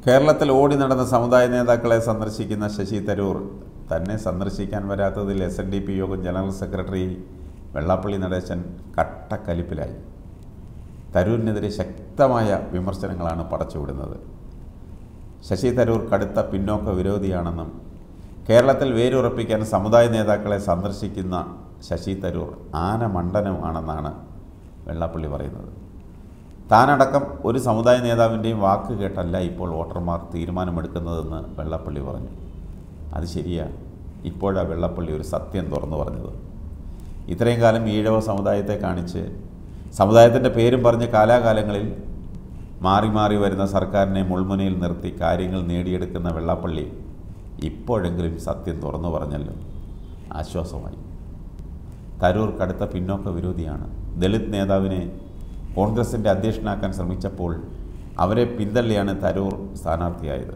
കേരളത്തിൽ ഓടി നടന്ന സമുദായ നേതാക്കളെ സന്ദർശിക്കുന്ന ശശി തരൂർ തന്നെ സന്ദർശിക്കാൻ വരാത്തതിൽ S N D P Yogam general secretary Vellappally Natesan കട്ടക്കലിപ്പിലായി. തരൂരിനെതിരെ ശക്തമായ വിമർശനങ്ങളാണ് പടച്ചുവിടുന്നത്. ശശി തരൂർ കടുത്ത പിന്നോക്ക വിരോധിയാണെന്നും കേരളത്തിൽ വേരുറപ്പിക്കാൻ സമുദായ നേതാക്കളെ സന്ദർശിക്കുന്ന ശശി തരൂർ ആന മണ്ഡനമാണെന്നാണ് വെള്ളാപ്പള്ളി പറയുന്നത്. താനടക്കം ഒരു സമുദായ നേതാവിന്റെയും വാക്ക് കേട്ടല്ല ഇപ്പോൾ വോട്ടർമാർ തീരുമാനമെടുക്കുന്നതെന്ന് വെള്ളപ്പള്ളി പറഞ്ഞു. അത് ശരിയാണ് ഇപ്പോഴാണ് വെള്ളപ്പള്ളി ഒരു സത്യം തുറന്നു പറഞ്ഞത്. ഇത്രയും കാലം ഈഴവ സമുദായത്തെ കാണിച്ച് സമുദായത്തിന്റെ പേരും പറഞ്ഞ് കാലാകാലങ്ങളിൽ മാറി മാറി വരുന്ന സർക്കാരിനെ മുൾമുനയിൽ നിർത്തി കാര്യങ്ങൾ നേടിയെടുക്കുന്ന വെള്ളപ്പള്ളി ഇപ്പോഴെങ്കിലും സത്യം തുറന്നു പറഞ്ഞല്ലോ. ആശ്വാസമായി. തരൂർ കടുത്ത പിന്നോക്ക വിരോധിയാണ്. ദളിത് നേതാവിനെ കോൺഗ്രസിന്റെ അധ്യക്ഷനാക്കാൻ ശ്രമിച്ചപ്പോൾ അവരെ പിന്തള്ളിയാണ് തരൂർ സ്ഥാനാർത്ഥിയായത്.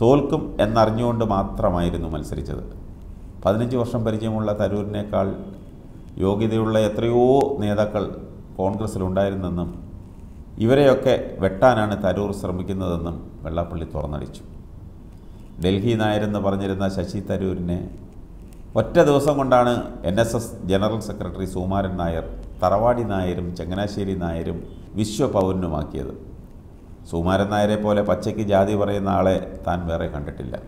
തോൽക്കും എന്നറിഞ്ഞുകൊണ്ട് മാത്രമായിരുന്നു മത്സരിച്ചത്. പതിനഞ്ച് വർഷം പരിചയമുള്ള തരൂരിനേക്കാൾ യോഗ്യതയുള്ള എത്രയോ നേതാക്കൾ കോൺഗ്രസ്സിലുണ്ടായിരുന്നെന്നും ഇവരെയൊക്കെ വെട്ടാനാണ് തരൂർ ശ്രമിക്കുന്നതെന്നും വെള്ളാപ്പള്ളി തുറന്നടിച്ചു. ഡൽഹി നായരെന്ന് പറഞ്ഞിരുന്ന ശശി തരൂരിനെ ഒറ്റ ദിവസം കൊണ്ടാണ് N general secretary Sukumaran Nair തറവാടി നായരും ചങ്ങനാശ്ശേരി നായരും വിശ്വപൗരനുമാക്കിയത്. സുകുമാരൻ നായരെ പോലെ പച്ചയ്ക്ക് ജാതി പറയുന്ന ആളെ താൻ വേറെ കണ്ടിട്ടില്ല.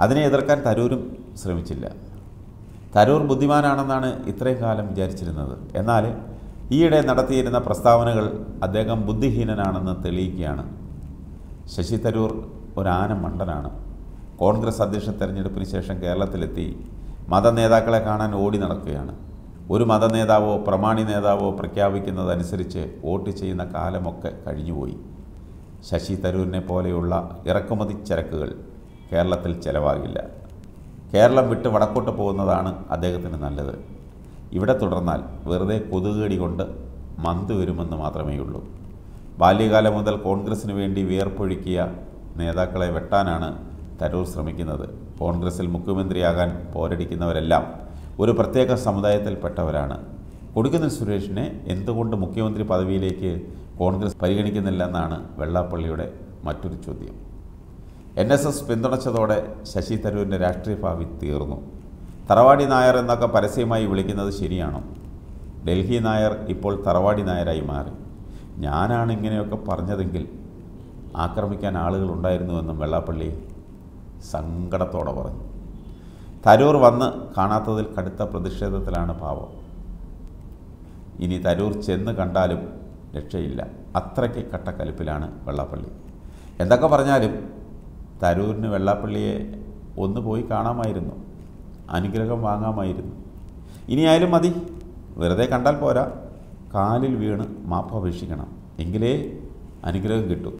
അതിനെ എതിർക്കാൻ തരൂരും ശ്രമിച്ചില്ല. തരൂർ ബുദ്ധിമാനാണെന്നാണ് ഇത്രയും കാലം വിചാരിച്ചിരുന്നത്. എന്നാൽ ഈയിടെ നടത്തിയിരുന്ന പ്രസ്താവനകൾ അദ്ദേഹം ബുദ്ധിഹീനനാണെന്ന് തെളിയിക്കുകയാണ്. ശശി തരൂർ ഒരാന മണ്ടനാണ്. കോൺഗ്രസ് അധ്യക്ഷ തെരഞ്ഞെടുപ്പിന് ശേഷം കേരളത്തിലെത്തി മത നേതാക്കളെ കാണാൻ ഓടി നടക്കുകയാണ്. ഒരു മത നേതാവോ പ്രമാണി നേതാവോ പ്രഖ്യാപിക്കുന്നതനുസരിച്ച് വോട്ട് ചെയ്യുന്ന കാലമൊക്കെ കഴിഞ്ഞുപോയി. ശശി തരൂരിനെ പോലെയുള്ള ഇറക്കുമതി ചരക്കുകൾ കേരളത്തിൽ ചെലവാകില്ല. കേരളം വിട്ട് വടക്കോട്ട് പോകുന്നതാണ് അദ്ദേഹത്തിന് നല്ലത്. ഇവിടെ തുടർന്നാൽ വെറുതെ കൊതുകേടി കൊണ്ട് മന്ത് വരുമെന്ന് മാത്രമേ ഉള്ളൂ. ബാല്യകാലം മുതൽ കോൺഗ്രസിന് വേണ്ടി വിയർപ്പൊഴുക്കിയ നേതാക്കളെ വെട്ടാനാണ് തരൂർ ശ്രമിക്കുന്നത്. കോൺഗ്രസിൽ മുഖ്യമന്ത്രിയാകാൻ പോരടിക്കുന്നവരെല്ലാം ഒരു പ്രത്യേക സമുദായത്തിൽപ്പെട്ടവരാണ്. കൊടിക്കുന്നിൽ സുരേഷിനെ എന്തുകൊണ്ട് മുഖ്യമന്ത്രി പദവിയിലേക്ക് കോൺഗ്രസ് പരിഗണിക്കുന്നില്ലെന്നാണ് വെള്ളാപ്പള്ളിയുടെ മറ്റൊരു ചോദ്യം. എൻ എസ് എസ് പിന്തുണച്ചതോടെ ശശി തരൂരിന്റെ രാഷ്ട്രീയ ഭാവി തീർന്നു. തറവാടി നായർ എന്നൊക്കെ പരസ്യമായി വിളിക്കുന്നത് ശരിയാണോ? ഡൽഹി നായർ ഇപ്പോൾ തറവാടി നായരായി മാറി. ഞാനാണ് ഇങ്ങനെയൊക്കെ പറഞ്ഞതെങ്കിൽ ആക്രമിക്കാൻ ആളുകളുണ്ടായിരുന്നുവെന്നും വെള്ളാപ്പള്ളി സങ്കടത്തോടെ പറഞ്ഞു. തരൂർ വന്ന് കാണാത്തതിൽ കടുത്ത പ്രതിഷേധത്തിലാണ് പാവം. ഇനി തരൂർ ചെന്ന് കണ്ടാലും രക്ഷയില്ല. അത്രയ്ക്ക് കട്ടക്കലിപ്പിലാണ് വെള്ളാപ്പള്ളി. എന്തൊക്കെ പറഞ്ഞാലും തരൂരിന് വെള്ളാപ്പള്ളിയെ ഒന്ന് പോയി കാണാമായിരുന്നു. അനുഗ്രഹം വാങ്ങാമായിരുന്നു. ഇനിയായാലും മതി. വെറുതെ കണ്ടാൽ പോരാ. കാലിൽ വീണ് മാപ്പപേക്ഷിക്കണം എങ്കിലേ അനുഗ്രഹം കിട്ടും.